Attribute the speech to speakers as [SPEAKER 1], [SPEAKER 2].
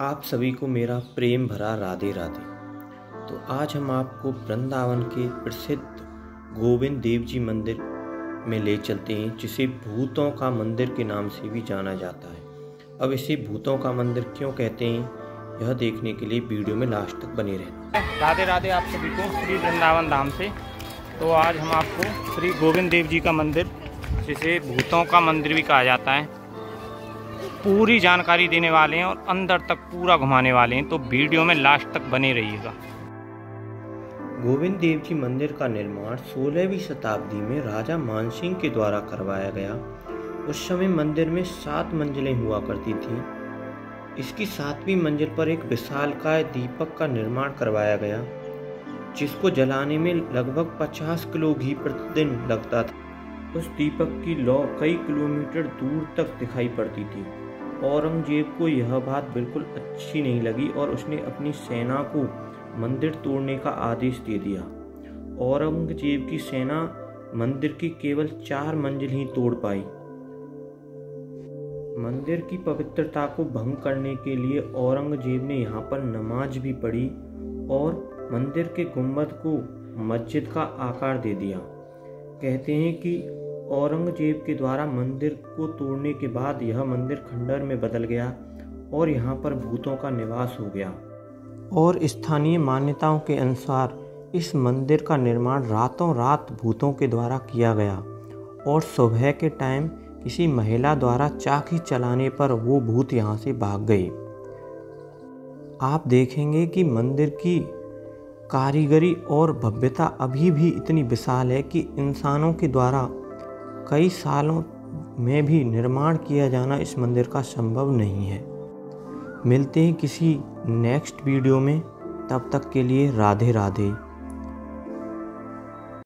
[SPEAKER 1] आप सभी को मेरा प्रेम भरा राधे राधे। तो आज हम आपको वृंदावन के प्रसिद्ध गोविंद देव जी मंदिर में ले चलते हैं जिसे भूतों का मंदिर के नाम से भी जाना जाता है। अब इसे भूतों का मंदिर क्यों कहते हैं यह देखने के लिए वीडियो में लास्ट तक बने रहना।
[SPEAKER 2] राधे राधे आप सभी को श्री वृंदावन धाम से। तो आज हम आपको श्री गोविंद देव जी का मंदिर जिसे भूतों का मंदिर भी कहा जाता है पूरी जानकारी देने वाले हैं और अंदर तक पूरा घुमाने वाले हैं तो वीडियो में लास्ट तक बने रहिएगा।
[SPEAKER 1] गोविंद देव जी मंदिर का निर्माण 16वीं शताब्दी में राजा मानसिंह के द्वारा करवाया गया। उस समय मंदिर में सात मंजिलें हुआ करती थीं। इसकी सातवीं मंजिल पर एक विशालकाय दीपक का निर्माण करवाया गया, जिसको जलाने में लगभग 50 किलो घी प्रतिदिन लगता था। उस दीपक की लौ कई किलोमीटर दूर तक दिखाई पड़ती थी। औरंगज़ेब को यह बात बिल्कुल अच्छी नहीं लगी और उसने अपनी सेना को मंदिर तोड़ने का आदेश दे दिया। औरंगज़ेब की सेना मंदिर की केवल चार मंजिल ही तोड़ पाई। मंदिर की पवित्रता को भंग करने के लिए औरंगज़ेब ने यहाँ पर नमाज़ भी पढ़ी और मंदिर के गुंबद को मस्जिद का आकार दे दिया। कहते हैं कि औरंगज़ेब के द्वारा मंदिर को तोड़ने के बाद यह मंदिर खंडर में बदल गया और यहाँ पर भूतों का निवास हो गया। और स्थानीय मान्यताओं के अनुसार इस मंदिर का निर्माण रातों रात भूतों के द्वारा किया गया और सुबह के टाइम किसी महिला द्वारा चाकी चलाने पर वो भूत यहाँ से भाग गए। आप देखेंगे कि मंदिर की कारीगरी और भव्यता अभी भी इतनी विशाल है कि इंसानों के द्वारा कई सालों में भी निर्माण किया जाना इस मंदिर का संभव नहीं है। मिलते हैं किसी नेक्स्ट वीडियो में, तब तक के लिए राधे राधे।